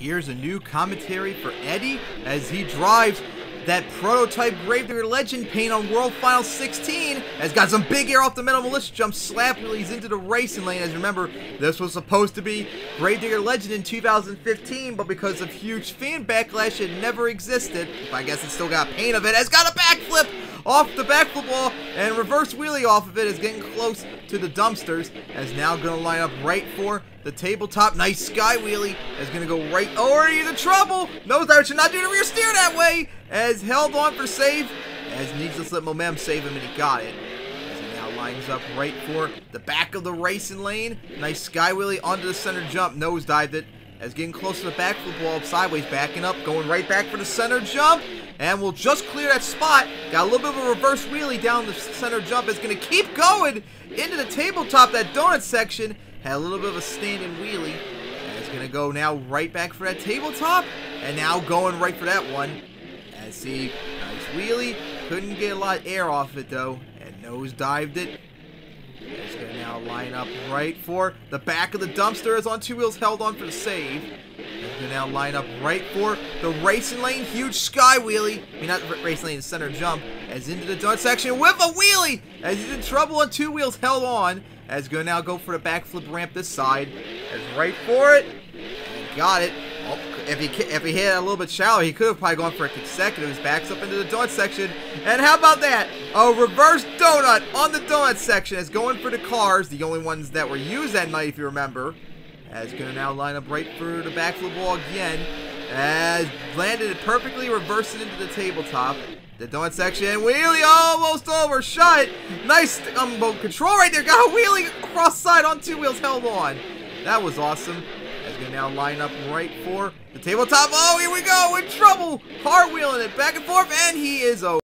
here's a new commentary for Eddie as he drives that prototype Gravedigger Legend paint on World Final 16 has got some big air off the Metal Mulisha jump slap into the racing lane as remember this was supposed to be Gravedigger Legend in 2015 but because of huge fan backlash it never existed I guess it still got paint of it has got a backflip off the backflip wall and reverse wheelie off of it is getting close to the dumpsters as now going to line up right for the tabletop. Nice sky wheelie is going to go right. Oh, he's in trouble. Knows that should not do the rear steer that way as held on for save as needs to slip momentum save him and he got it. As he now lines up right for the back of the racing lane. Nice sky wheelie onto the center jump. Nosedived it as getting close to the back backflip wall sideways, backing up, going right back for the center jump and we'll just clear that spot. Got a little bit of a reverse wheelie down the center jump. It's going to keep going into the tabletop, that donut section. Had a little bit of a standing wheelie. And it's going to go now right back for that tabletop. And now going right for that one. See, nice wheelie. Couldn't get a lot of air off it though. And nose dived it. It's to now line up right for the back of the dumpster as on two wheels held on for the save. It's to now line up right for the racing lane. Huge sky wheelie. I mean, not racing lane, center jump. As into the donut section with a wheelie. As he's in trouble on two wheels held on. As going to now go for the backflip ramp this side. As right for it. Got it. If he if he hit it a little bit shallow, he could have probably gone for a consecutive. Backs up into the donut section. And how about that? A reverse donut on the donut section as going for the cars, the only ones that were used that night, if you remember. As gonna now line up right for the backflip wall again. As landed it perfectly, reversed it into the tabletop. The donut section, wheelie almost over, shut. Nice um, control right there. Got a wheelie cross side on two wheels held on. That was awesome. As gonna now line up right for the tabletop. Oh, here we go, in trouble. Hard wheeling it back and forth, and he is over.